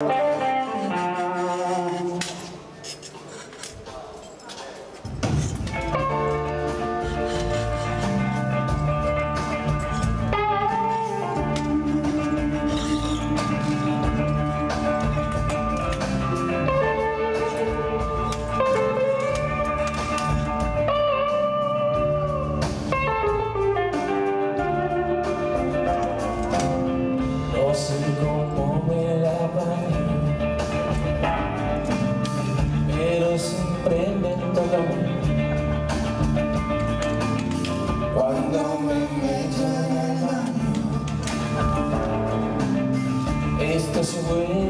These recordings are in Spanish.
you. cuando me metan es.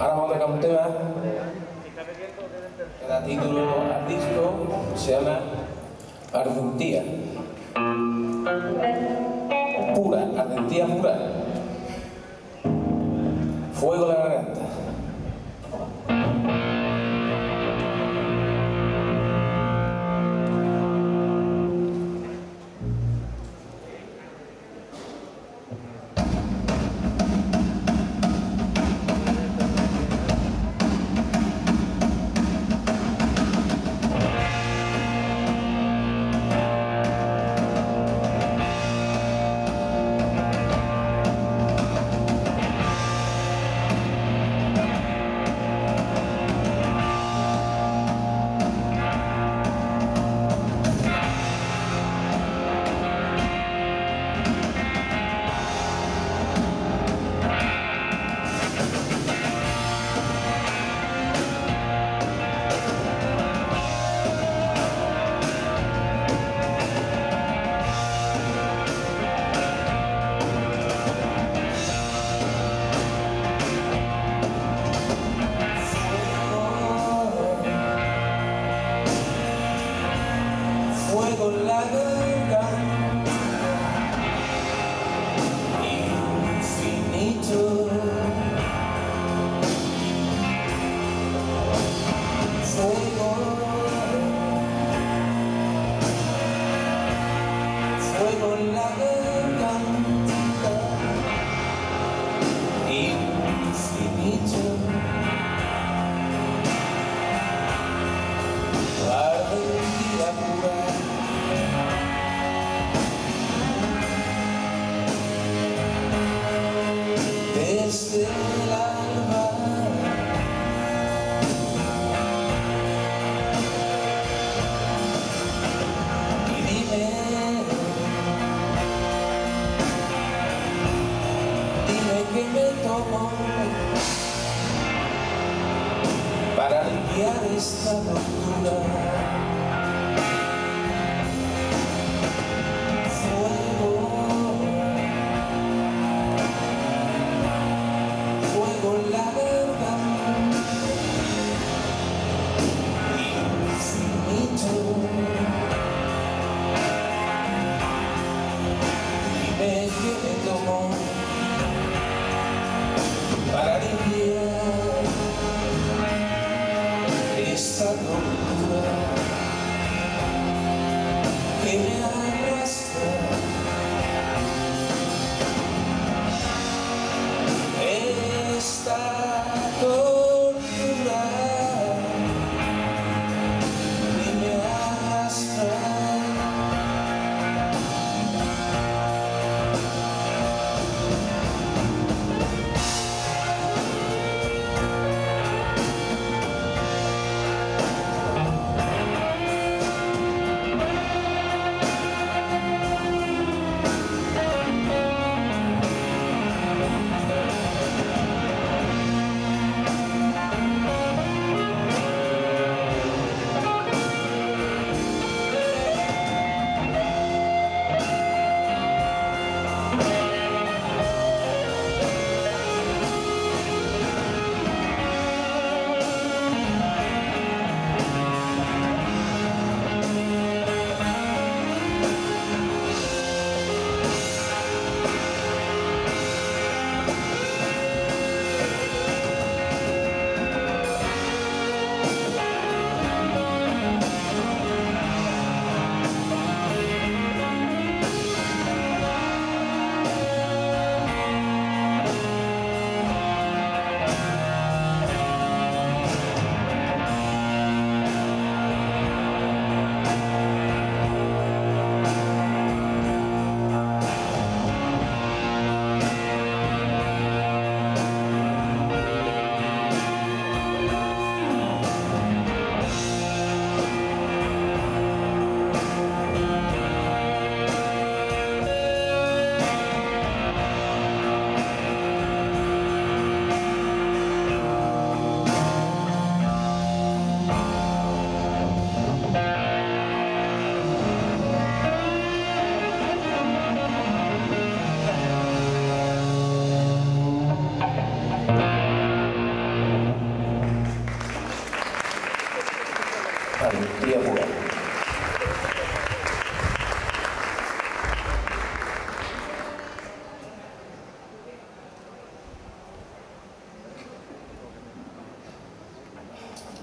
Ahora vamos a tocar un tema que da título al disco, se llama Ardentía. Pura, ardentía pura. Fuego de la aliviar esta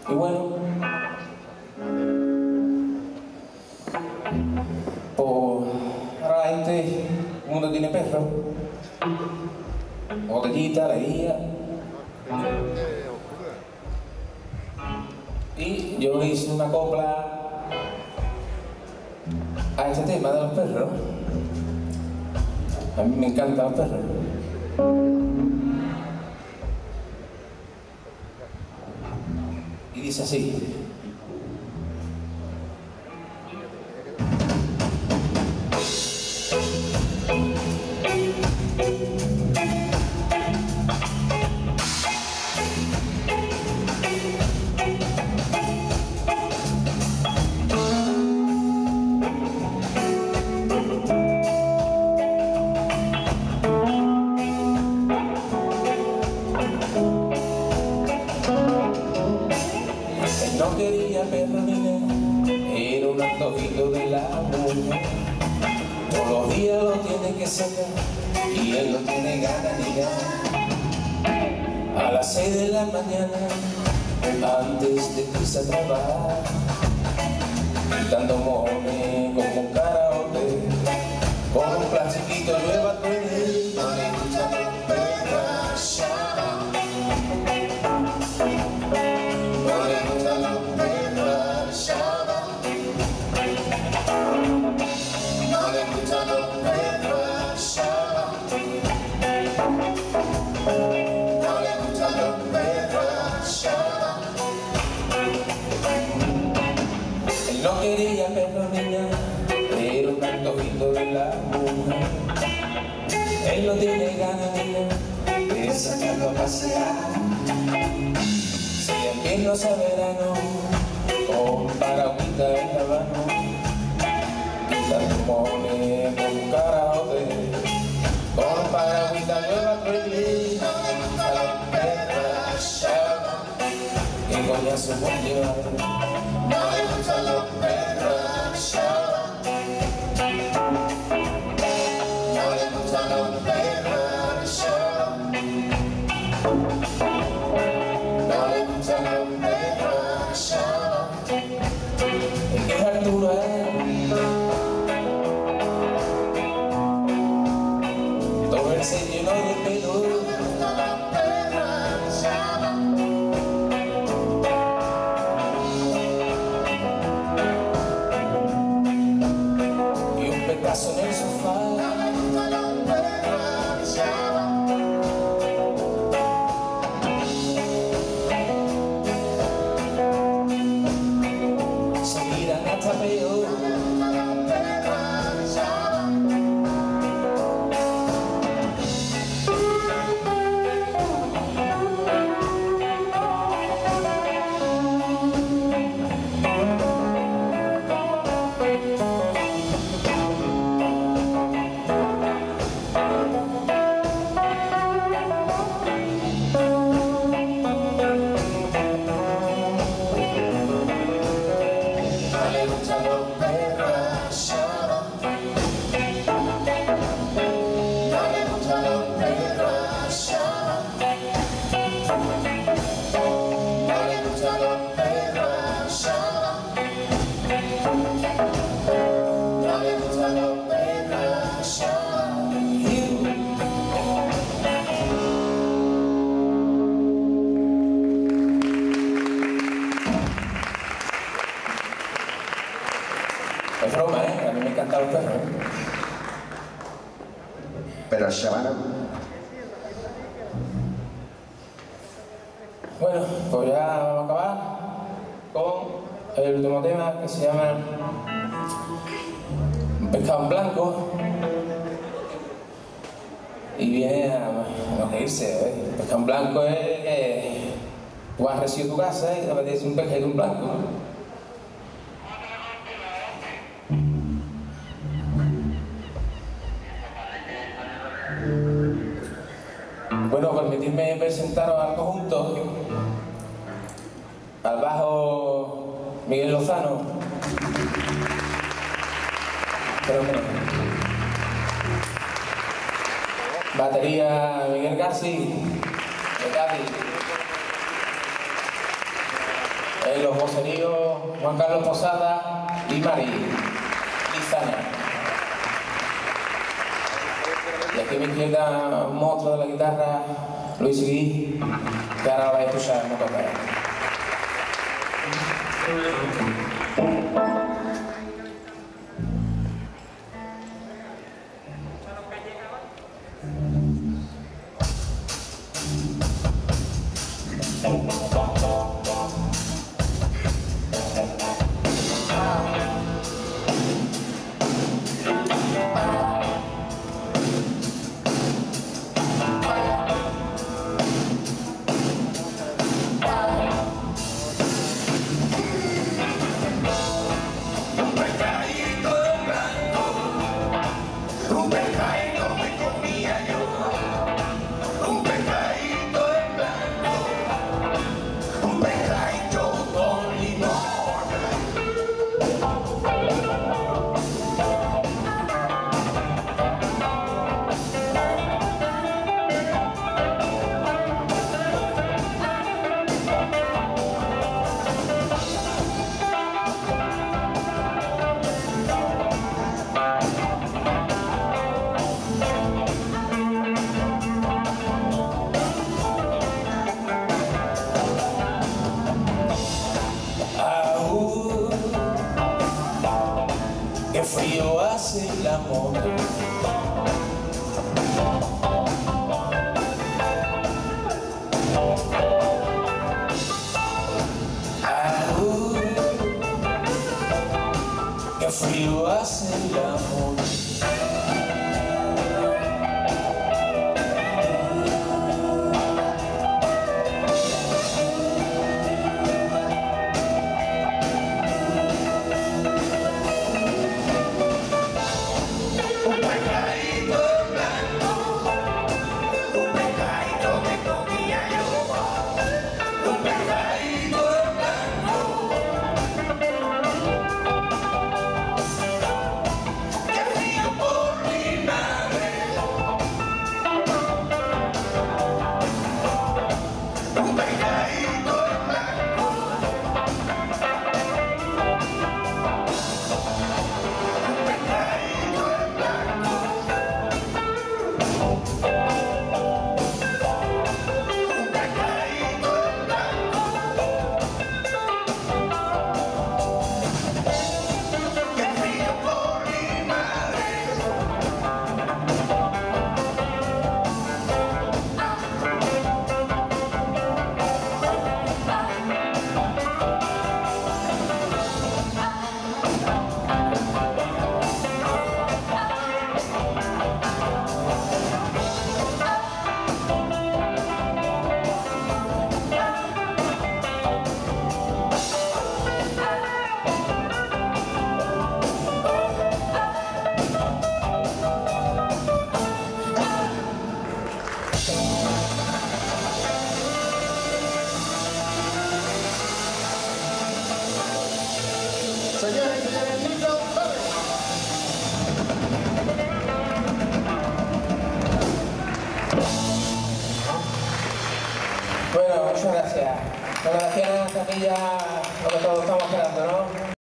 Y bueno, pues ahora la gente, el mundo tiene perro, botellita, la guía. Y yo hice una copla a este tema de los perros. A mí me encantan los perros. Dice así. Y él no tiene ganas ni ganas. A las seis de la mañana, antes de irse a trabajar, gritando mojones como quería perro niña, era un antojito de la mujer. Él no tiene ganas niña de sacarlo a pasear. Si empieza a verano, con paragüita en la mano, quitando mojones con karaoke, con paragüita nueva le gustan los perros, que coñazo por llevar, no le ¿eh? A. ¿eh? Pero Shabana, Bueno, pues ya vamos a acabar con el último tema que se llama Pescado en Blanco. Y viene a no reírse, ¿eh? Pescado en Blanco es que tú has recibido tu casa y te apetece un pescado en blanco. Bueno, permitidme presentaros al conjunto, al bajo Miguel Lozano, batería Miguel Gassi, de Cádiz, eh, los voceríos Juan Carlos Posada y Mari, y Sana. que me queda monstruo de la guitarra, Luis Gui, que ahora va a escuchar. Rubén.